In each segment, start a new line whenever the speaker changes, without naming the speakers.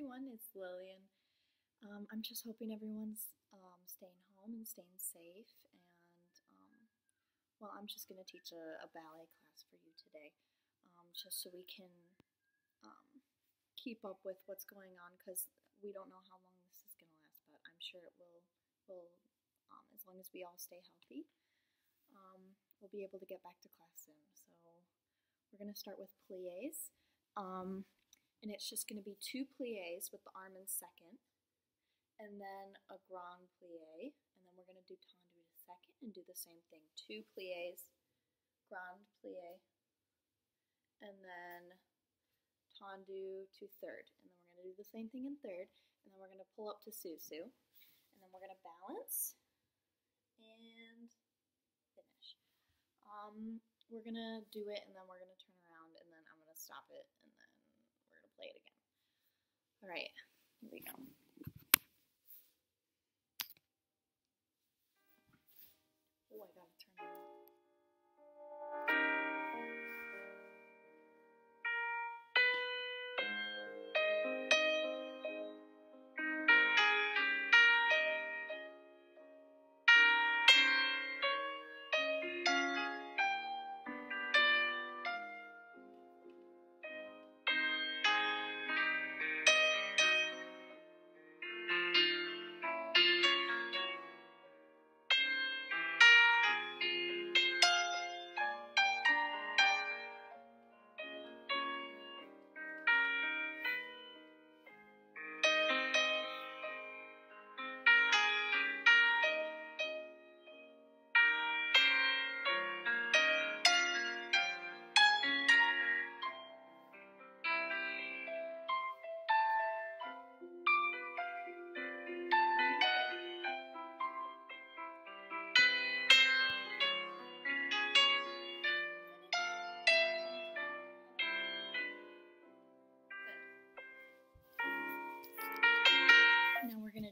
everyone, it's Lillian. Um, I'm just hoping everyone's um, staying home and staying safe. And um, well, I'm just going to teach a, a, ballet class for you today, um, just so we can um, keep up with what's going on because we don't know how long this is going to last, but I'm sure it will. Will um, as long as we all stay healthy, we'll be able to get back to class soon. So we're going to start with plies. Um, and it's just going to be two plies with the arm in second, and then a grand plie, and then we're going to do tendu to second and do the same thing. Two plies, grand plie, and then tendu to third, and then we're going to do the same thing in third, and then we're going to pull up to sous-sus, and then we're going to balance and finish. Um, we're going to do it, and then we're going to turn around, and then I'm going to stop it, and play it again. All right, here we go.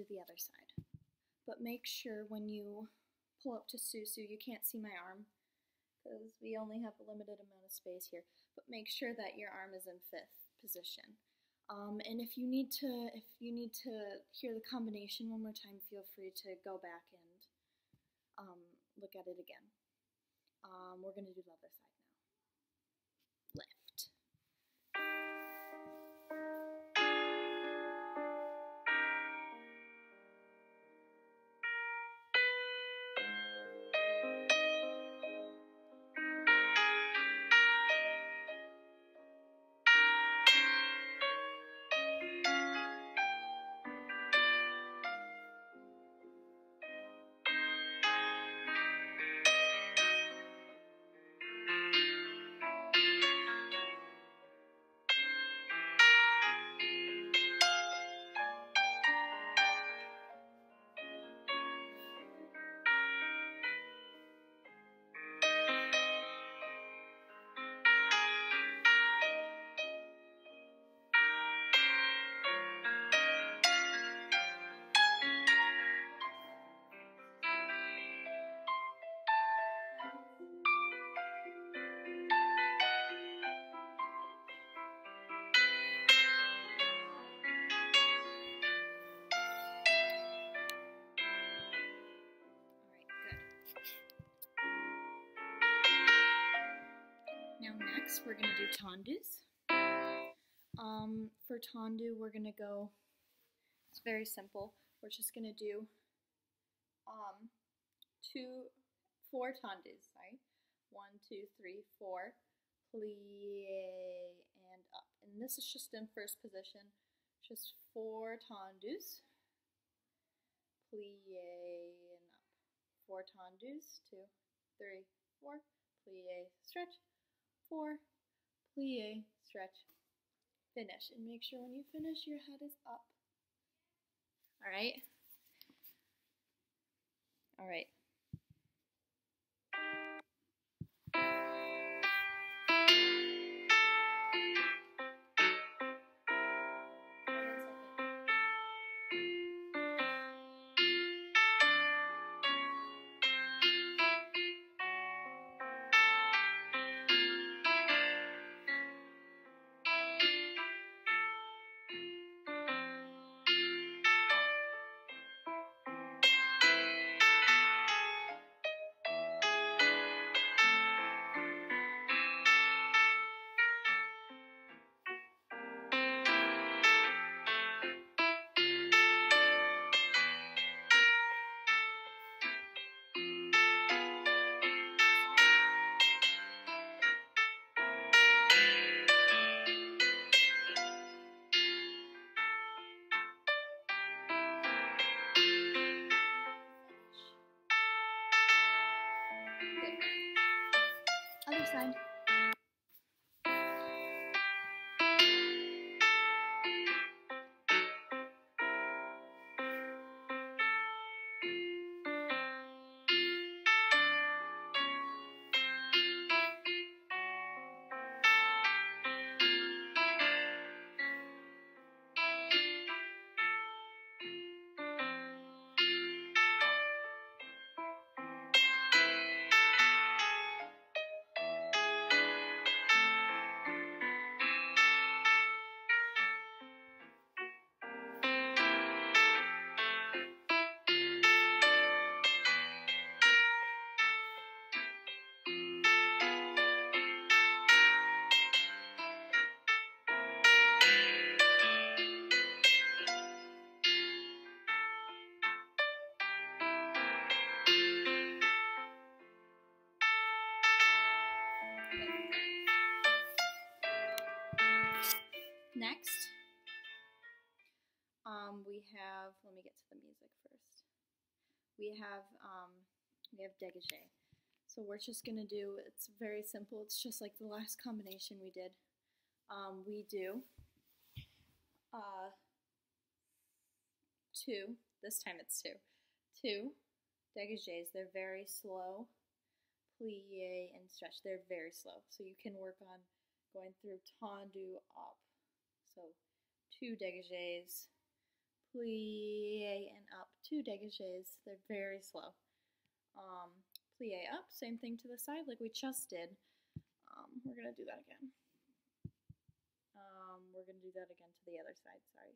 Do the other side. But make sure when you pull up to Sous-sus, you can't see my arm because we only have a limited amount of space here. But make sure that your arm is in fifth position. Um, and if you need to, if you need to hear the combination one more time, feel free to go back and um, look at it again. Um, we're going to do the other side now. Lift. Next we're going to do tendus. Um, for tendu we're going to go, it's very simple, we're just going to do um, two, four tendus, right? One, two, three, four, plie, and up. And this is just in first position, just four tendus, plie, and up. Four tendus, two, three, four, plie, stretch, four, plie, stretch, finish. And make sure when you finish, your head is up. All right? All right. Side. Next, um, we have, let me get to the music first. We have, um, we have dégagé. So we're just gonna do, it's very simple, it's just like the last combination we did. Um, we do, uh, two, this time it's two, two dégagés, they're very slow, plie and stretch, they're very slow. So you can work on going through tendu up, so two dégagés, plie and up, two dégagés. They're very slow. Um, plie up, same thing to the side like we just did. Um, we're going to do that again. Um, we're going to do that again to the other side, sorry.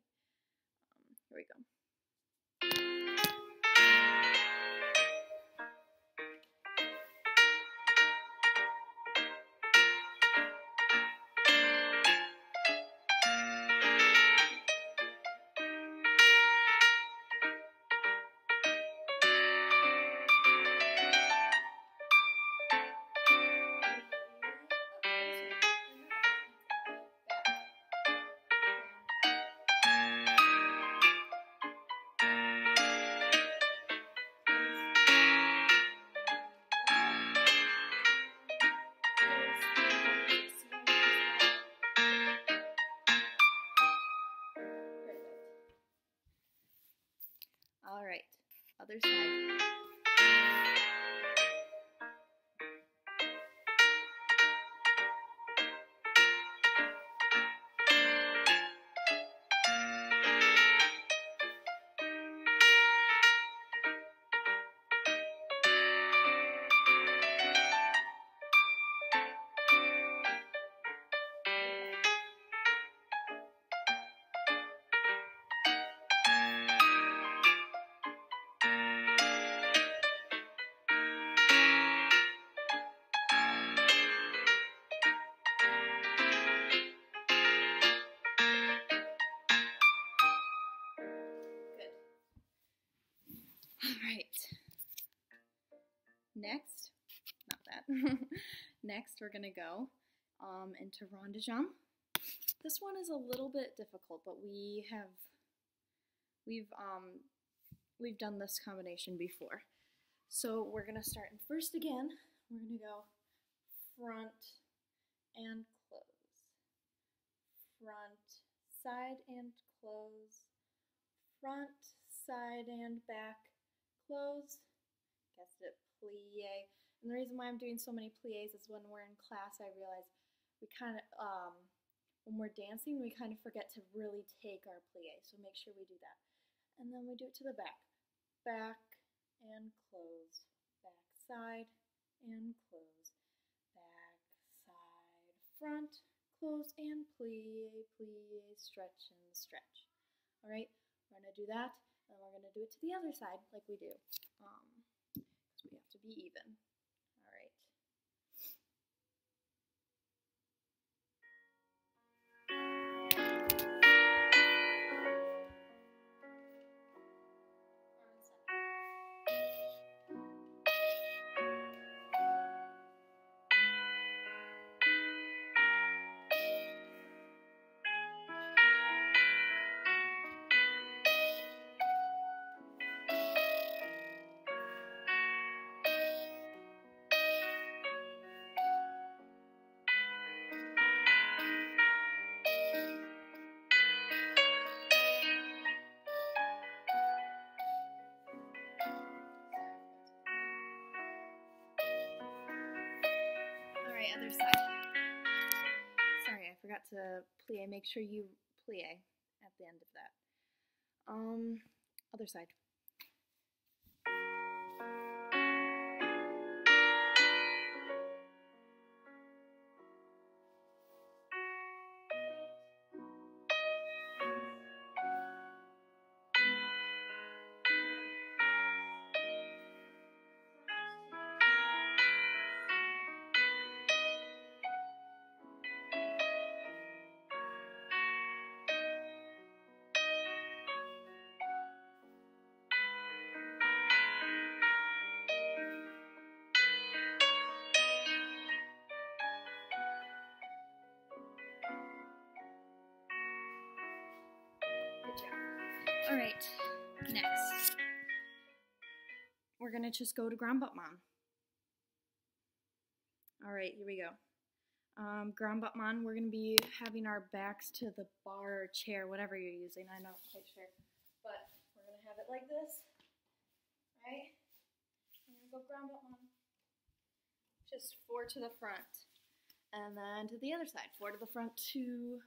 Um, here we go. Other side. Next, not that. Next, we're gonna go um, into rond de jambe. This one is a little bit difficult, but we have we've um, we've done this combination before. So we're gonna start in first again. We're gonna go front and close, front, side and close, front, side and back, close, guessed it, plie. And the reason why I'm doing so many plies is when we're in class, I realize we kind of, um, when we're dancing, we kind of forget to really take our plie. So make sure we do that. And then we do it to the back. Back and close. Back side and close. Back side front, close and plie, plie, stretch and stretch. All right, we're gonna do that, and we're gonna do it to the other side like we do, um, we have to be even. Other side. Sorry, I forgot to plie. Make sure you plie at the end of that. Um, other side. All right, next. We're gonna just go to Grand battement. All right, here we go. Um, Grand battement, we're gonna be having our backs to the bar or chair, whatever you're using. I'm not quite sure, but we're gonna have it like this, right? We're gonna go Grand battement. Just four to the front, and then to the other side. Four to the front, two.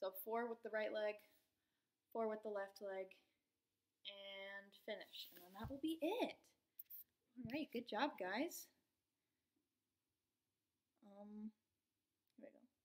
So four with the right leg, four with the left leg, and finish. And then that will be it. All right, good job, guys. Um, here we go.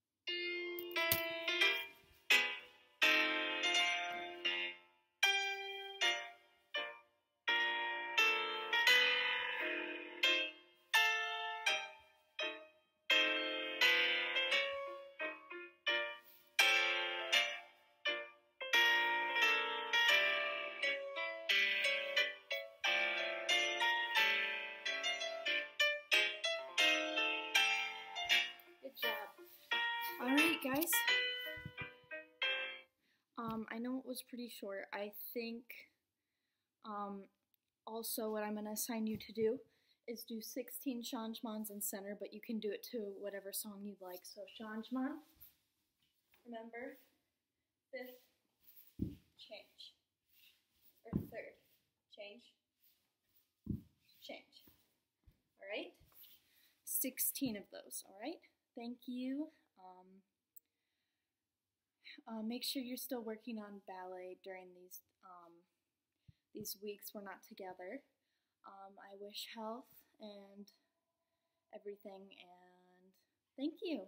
Right, guys. Um, I know it was pretty short. I think um, also what I'm going to assign you to do is do 16 changements in center, but you can do it to whatever song you'd like. So changement, remember, fifth, change, or third, change, change. All right? 16 of those, all right? Thank you. Um, uh, make sure you're still working on ballet during these um, these weeks we're not together. Um, I wish health and everything, and thank you.